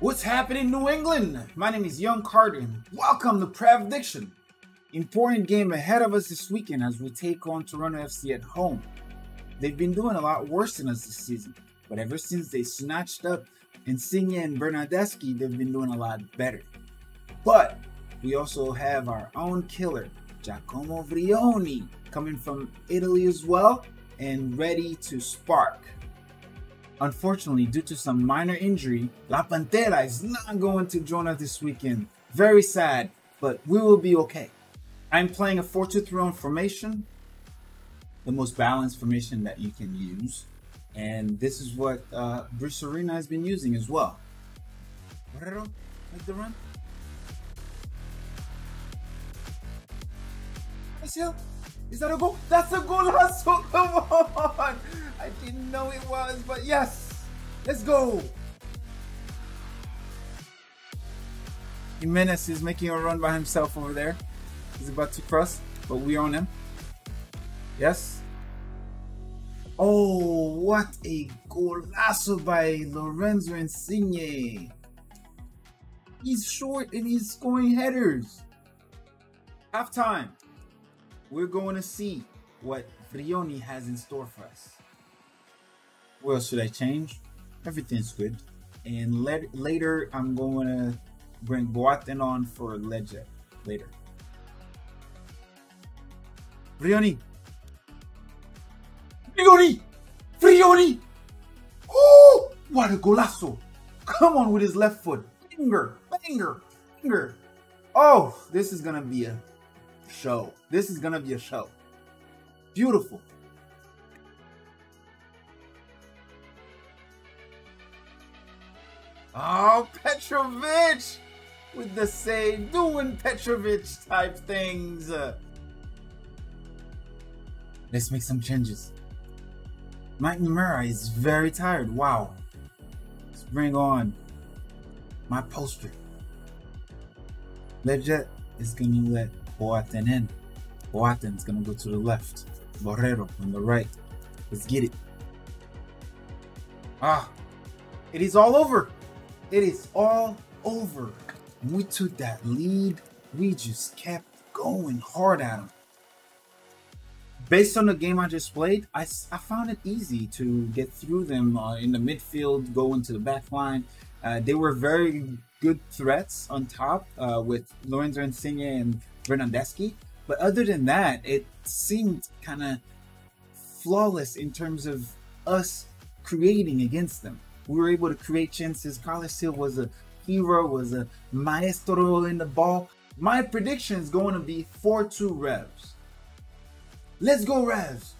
What's happening, New England? My name is Young Carter, welcome to Prediction. Important game ahead of us this weekend as we take on Toronto FC at home. They've been doing a lot worse than us this season, but ever since they snatched up Insigne and Bernardeschi, they've been doing a lot better. But we also have our own killer, Giacomo Vrioni, coming from Italy as well and ready to spark. Unfortunately, due to some minor injury, La Pantera is not going to join us this weekend. Very sad, but we will be okay. I'm playing a 4-2-3-1 formation, the most balanced formation that you can use. And this is what uh, Bruce Arena has been using as well. Borrero, make the run. Is that a goal? That's a goal, Lasso! Yes! Let's go! Jimenez is making a run by himself over there. He's about to cross, but we own him. Yes. Oh, what a golazo by Lorenzo Insigne. He's short and he's scoring headers. Half time we're going to see what Vrioni has in store for us. What else should I change? Everything's good. And let, later, I'm going to bring Boateng on for Lletget later. Vrioni! Vrioni! Vrioni! Oh! What a golazo! Come on with his left foot. Finger, finger, finger. Oh, this is going to be a show. This is gonna be a show. Beautiful. Oh, Petrovic with the same doing Petrovic type things. Let's make some changes. McNamara is very tired. Wow. Let's bring on my Polster. Lletget is gonna let Boateng in. Boateng's gonna go to the left. Borrero on the right. Let's get it. Ah, it is all over. It is all over. We took that lead. We just kept going hard at them. Based on the game I just played, I, I found it easy to get through them uh, in the midfield, go into the back line. Uh, they were very good threats on top uh, with Lorenzo Insigne and Bernardeschi. But other than that, it seemed kind of flawless in terms of us creating against them. We were able to create chances. Carles Gil was a hero, was a maestro in the ball. My prediction is going to be 4-2 Revs. Let's go Revs!